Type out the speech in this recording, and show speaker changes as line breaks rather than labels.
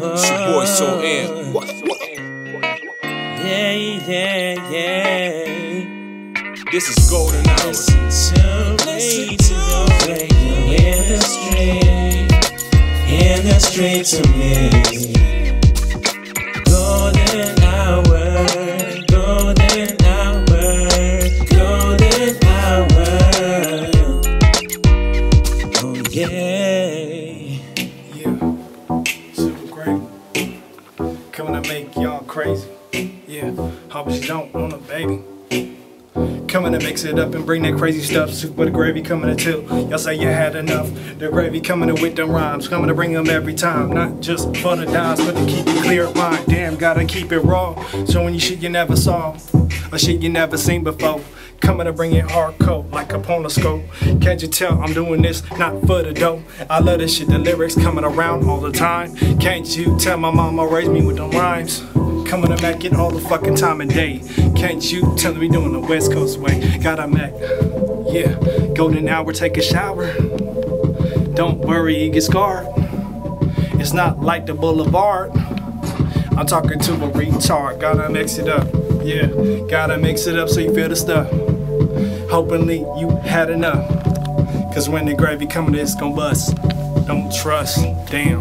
boy so in. What?
Yeah, yeah, yeah.
This is golden hour.
Listen to me, radio in the street, in the street to me. Golden hour, golden hour, golden hour. Oh. Yeah,
Coming to make y'all crazy. Yeah, hope you don't want a baby. Coming to mix it up and bring that crazy stuff. Soup with the gravy coming to two. Y'all say you had enough. The gravy coming to with them rhymes. Coming to bring them every time. Not just for the dimes, but to keep it clear of mind. Damn, gotta keep it raw. Showing you shit you never saw. Or shit you never seen before. Coming to bring it hardcore like a scope. Can't you tell I'm doing this not for the dough? I love this shit, the lyrics coming around all the time. Can't you tell my mama raised me with them rhymes? Coming to Mac it all the fucking time and day. Can't you tell me doing the West Coast way? Got a Mac, yeah. Golden hour, take a shower. Don't worry, you get scarred. It's not like the boulevard. I'm talking to a retard, gotta mix it up. Yeah, gotta mix it up so you feel the stuff. Hopefully you had enough. Cause when the gravy coming, it's gonna bust. Don't trust, damn.